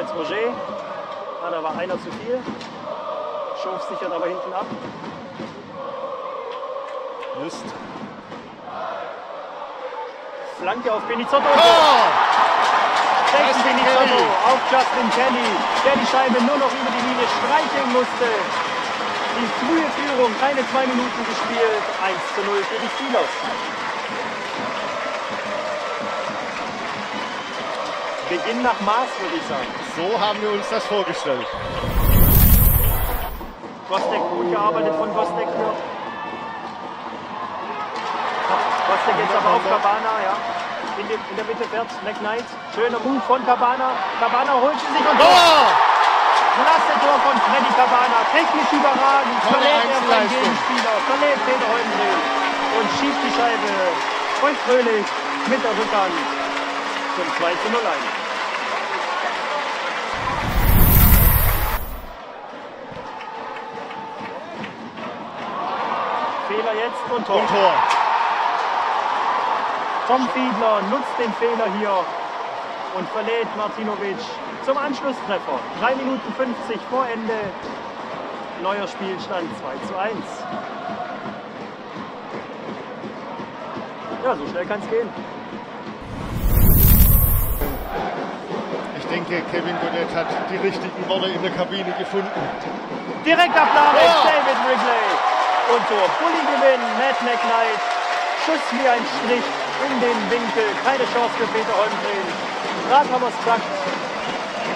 als Roger. Ah, da war einer zu viel. Schof sichert aber hinten ab. Mist. Flanke auf Benizotto. Oh! Sechsten Benizotto auf Justin Kelly, der die Scheibe nur noch über die Linie streicheln musste. Die frühe Führung, keine zwei Minuten gespielt. 1 zu 0 für die Steelers. Beginn nach Maß, würde ich sagen. So haben wir uns das vorgestellt. Gostek gut gearbeitet von Gostek hier. Gostek jetzt aber auf Cabana, ja. In, den, in der Mitte fährt McKnight. Schöner Move von Cabana. Cabana holt sie sich und Tor! Klasse Tor von Freddy Cabana. Technisch überragend. Verlädt er seinen. Gegenspieler. Verlädt Peter Holmgren. Und schiebt die Scheibe voll fröhlich mit der Rückhand zum 2 zu 0 ein. Fehler jetzt und Tor. Und Tor. Tom Fiedler nutzt den Fehler hier und verlädt Martinovic zum Anschlusstreffer. 3 Minuten 50 vor Ende. Neuer Spielstand 2 zu 1. Ja, so schnell kann es gehen. Denke, Kevin Godet hat die richtigen Worte in der Kabine gefunden. Direktabnahme Ja. David Wrigley. Und Tor. Bulli Gewinn, Matt McKnight. Schuss wie ein Strich in den Winkel. Keine Chance für Peter Holmgren. Es gesagt.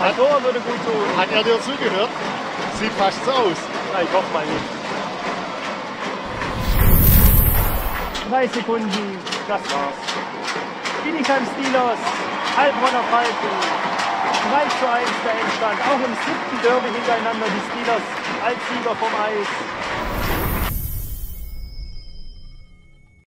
Ein Tor würde gut tun. Hat er dir zugehört? Sieht fast so aus. Na, ich hoffe mal nicht. Drei Sekunden, das war's. Bietigheim Steelers, Heilbronner Falken. 3 zu 1 der Endstand. Auch im siebten Derby hintereinander die Steelers als Sieger vom Eis.